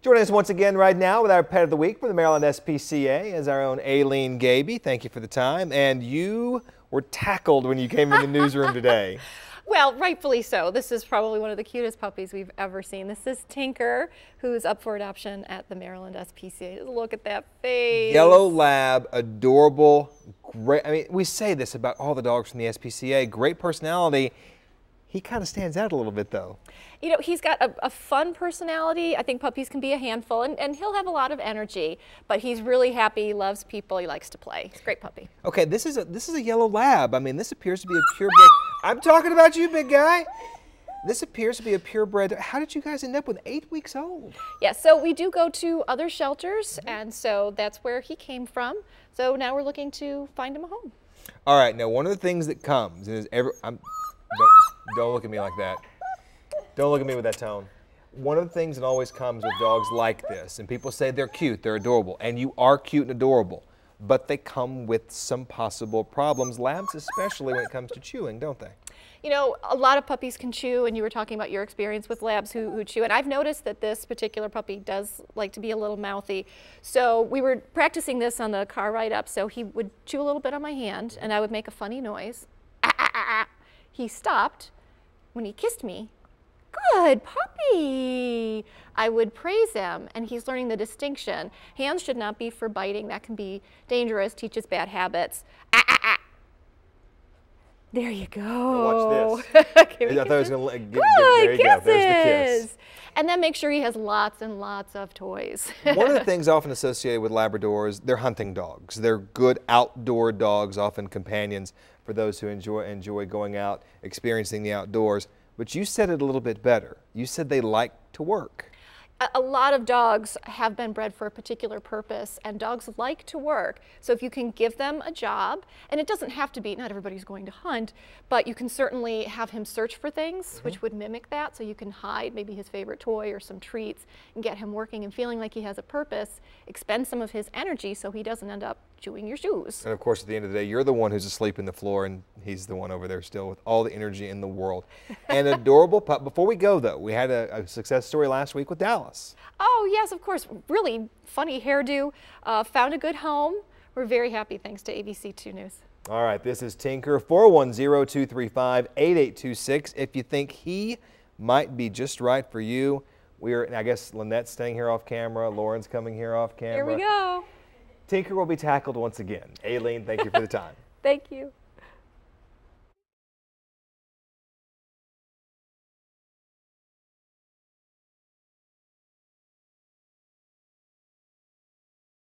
Joining us once again right now with our Pet of the Week from the Maryland SPCA is our own Aileen Gabbey. Thank you for the time. And you were tackled when you came in the newsroom today. Well, rightfully so. This is probably one of the cutest puppies we've ever seen. This is Tinker, who's up for adoption at the Maryland SPCA. Look at that face. Yellow lab, adorable, great. I mean, we say this about all the dogs from the SPCA. Great personality. He kind of stands out a little bit though. You know, he's got a, a, fun personality. I think puppies can be a handful, and, and he'll have a lot of energy, but he's really happy, he loves people, he likes to play. He's a great puppy. Okay, this is a, this is a yellow lab. I mean, this appears to be a purebred. I'm talking about you, big guy. This appears to be a purebred. How did you guys end up with eight weeks old? Yeah, so we do go to other shelters, mm -hmm. and so that's where he came from. So now we're looking to find him a home. All right, now one of the things that comes is every. I'm, don't look at me like that. Don't look at me with that tone. One of the things that always comes with dogs like this, and people say they're cute, they're adorable, and you are cute and adorable, but they come with some possible problems, labs especially when it comes to chewing, don't they? You know, a lot of puppies can chew, and you were talking about your experience with labs who, who chew, and I've noticed that this particular puppy does like to be a little mouthy. So we were practicing this on the car ride up, so he would chew a little bit on my hand, and I would make a funny noise. Ah, ah, ah, he stopped, when he kissed me, good puppy, I would praise him. And he's learning the distinction. Hands should not be for biting. That can be dangerous, teaches bad habits. Ah, ah, ah. There you go. Watch this. I thought I was going to let get, Good there you kisses. go. There's the kiss. And then make sure he has lots and lots of toys. One of the things often associated with Labradors, they're hunting dogs. They're good outdoor dogs, often companions for those who enjoy, enjoy going out, experiencing the outdoors. But you said it a little bit better. You said they like to work a lot of dogs have been bred for a particular purpose and dogs like to work. So if you can give them a job, and it doesn't have to be, not everybody's going to hunt, but you can certainly have him search for things mm -hmm. which would mimic that. So you can hide maybe his favorite toy or some treats and get him working and feeling like he has a purpose, expend some of his energy so he doesn't end up chewing your shoes. And of course, at the end of the day, you're the one who's asleep in the floor and he's the one over there still with all the energy in the world. An adorable pup. Before we go though, we had a, a success story last week with Dallas. Oh, yes, of course. Really funny hairdo. Uh, found a good home. We're very happy thanks to ABC2 News. All right, this is Tinker, 410-235-8826. If you think he might be just right for you, we're, I guess Lynette's staying here off camera, Lauren's coming here off camera. Here we go. Tinker will be tackled once again. Aileen, thank you for the time. thank you.